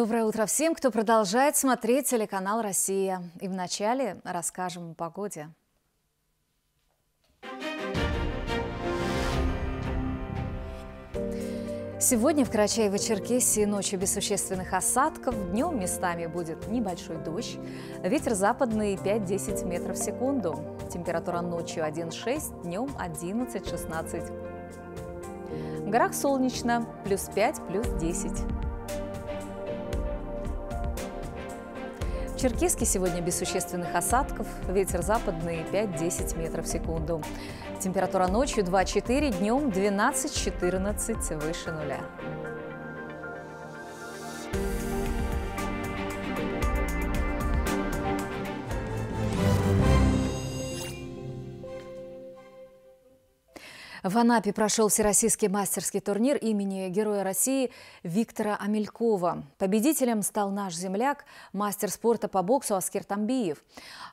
Доброе утро всем, кто продолжает смотреть телеканал «Россия». И вначале расскажем о погоде. Сегодня в Карачаево-Черкесии ночью без существенных осадков, днем местами будет небольшой дождь, ветер западный 5-10 метров в секунду, температура ночью 1,6, днем 11-16. В горах солнечно, плюс 5, плюс 10. Черкеске сегодня без существенных осадков, ветер западный 5-10 метров в секунду. Температура ночью 2-4, днем 12-14 выше нуля. В Анапе прошел всероссийский мастерский турнир имени Героя России Виктора Амелькова. Победителем стал наш земляк, мастер спорта по боксу Аскер Тамбиев.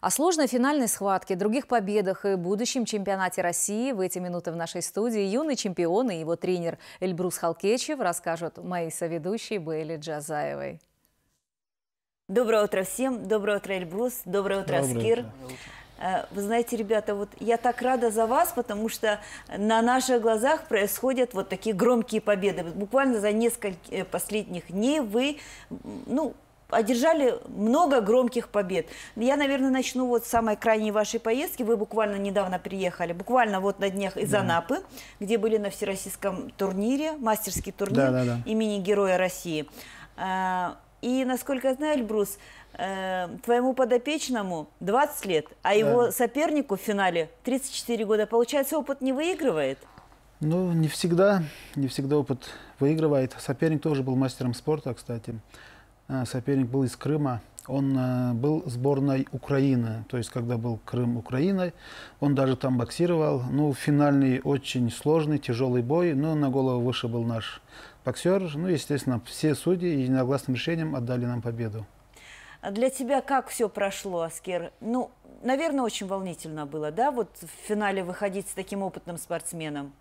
О сложной финальной схватке, других победах и будущем чемпионате России в эти минуты в нашей студии юный чемпион и его тренер Эльбрус Халкечев расскажут мои соведущие Бейли Джазаевой. Доброе утро всем. Доброе утро, Эльбрус. Доброе утро, Доброе Аскер. Утро. Э, вы знаете, ребята, вот я так рада за вас, потому что на наших глазах происходят вот такие громкие победы. Буквально за несколько э, последних дней вы, ну, одержали много громких побед. Я, наверное, начну вот с самой крайней вашей поездки. Вы буквально недавно приехали, буквально вот на днях из да. Анапы, где были на всероссийском турнире, мастерский турнир да, да, да. имени Героя России. Э, и, насколько я знаю, Эльбрус, э, твоему подопечному 20 лет, а да. его сопернику в финале 34 года. Получается, опыт не выигрывает? Ну, не всегда. Не всегда опыт выигрывает. Соперник тоже был мастером спорта, кстати. А, соперник был из Крыма. Он э, был сборной Украины, то есть когда был Крым Украиной, он даже там боксировал. Ну, финальный очень сложный, тяжелый бой, но на голову выше был наш боксер. Ну, естественно, все судьи единогласным решением отдали нам победу. А для тебя как все прошло, Аскер? Ну, наверное, очень волнительно было, да, вот в финале выходить с таким опытным спортсменом?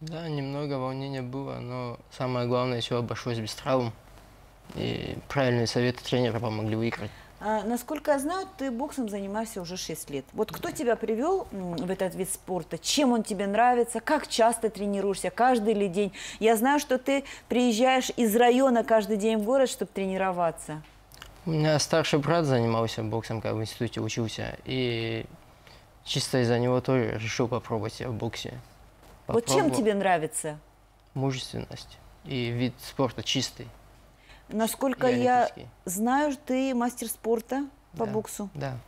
Да, немного волнения было, но самое главное, все обошлось без травм. И правильные советы тренера помогли выиграть. А, насколько я знаю, ты боксом занимаешься уже 6 лет. Вот кто тебя привел в этот вид спорта? Чем он тебе нравится? Как часто тренируешься? Каждый ли день? Я знаю, что ты приезжаешь из района каждый день в город, чтобы тренироваться. У меня старший брат занимался боксом, когда в институте учился. И чисто из-за него тоже решил попробовать себя в боксе. Вот чем тебе нравится? Мужественность. И вид спорта чистый. Насколько я знаю, ты мастер спорта по да, боксу. Да.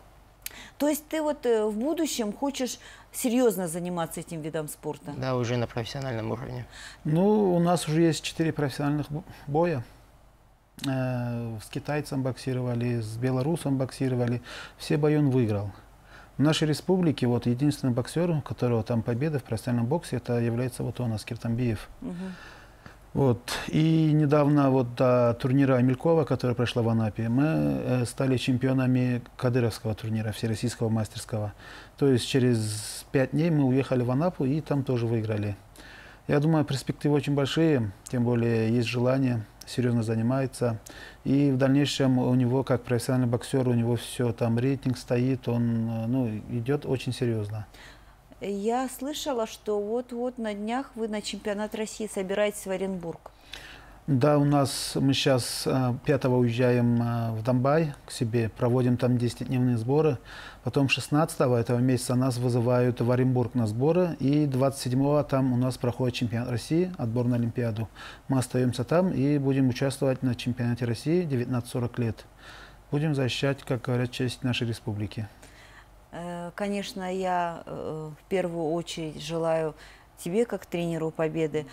То есть ты вот э, в будущем хочешь серьезно заниматься этим видом спорта? Да, уже на профессиональном уровне. Ну, у нас уже есть четыре профессиональных боя. Э, с китайцем боксировали, с белорусом боксировали. Все бои он выиграл. В нашей республике вот единственный боксер, у которого там победа в профессиональном боксе, это является вот он, Аскер Тамбиев. Угу. Вот. И недавно вот до турнира Амелькова, который прошла в Анапе, мы э, стали чемпионами Кадыровского турнира, Всероссийского мастерского. То есть через пять дней мы уехали в Анапу и там тоже выиграли. Я думаю, перспективы очень большие, тем более есть желание серьезно занимается. И в дальнейшем у него, как профессиональный боксер, у него все там рейтинг стоит, он э, ну, идет очень серьезно. Я слышала, что вот-вот на днях вы на чемпионат России собираетесь в Оренбург. Да, у нас мы сейчас 5 уезжаем э, в Донбай к себе, проводим там 10-дневные сборы. Потом 16 этого месяца нас вызывают в Оренбург на сборы. И 27 там у нас проходит чемпионат России, отбор на Олимпиаду. Мы остаемся там и будем участвовать на чемпионате России 19-40 лет. Будем защищать, как говорят, честь нашей республики. Э, конечно, я э, в первую очередь желаю тебе, как тренеру, победы.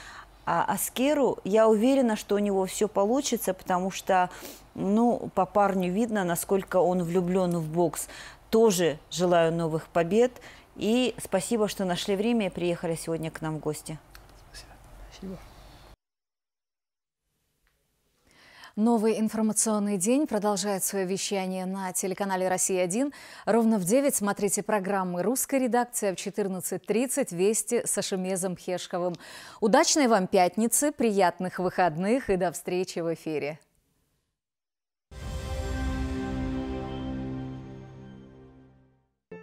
А Аскеру, я уверена, что у него все получится, потому что, ну, по парню видно, насколько он влюблен в бокс. Тоже желаю новых побед. И спасибо, что нашли время и приехали сегодня к нам в гости. Спасибо. Спасибо. Новый информационный день продолжает свое вещание на телеканале «Россия-1». Ровно в 9 смотрите программы «Русская редакция» в 14.30 «Вести» с Ашемезом Хешковым. Удачной вам пятницы, приятных выходных и до встречи в эфире.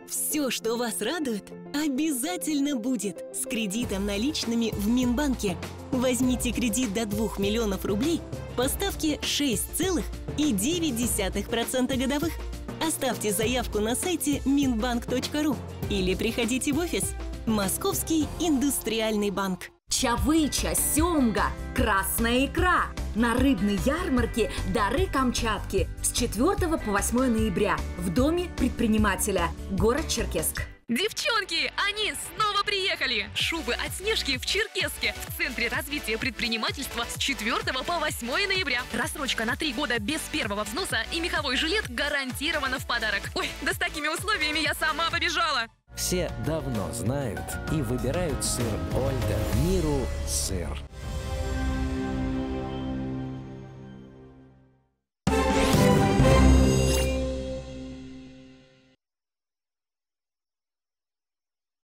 Все, что вас радует, обязательно будет с кредитом наличными в Минбанке. Возьмите кредит до 2 миллионов рублей по ставке 6,9% годовых. Оставьте заявку на сайте minbank.ru или приходите в офис. Московский индустриальный банк. Чавыча, семга, красная икра. На рыбной ярмарке «Дары Камчатки» с 4 по 8 ноября в Доме предпринимателя. Город Черкесск. Девчонки, они снова приехали! Шубы от Снежки в Черкеске в Центре развития предпринимательства с 4 по 8 ноября. Рассрочка на 3 года без первого взноса и меховой жилет гарантировано в подарок. Ой, да с такими условиями я сама побежала! Все давно знают и выбирают сыр Ольда. Миру сыр.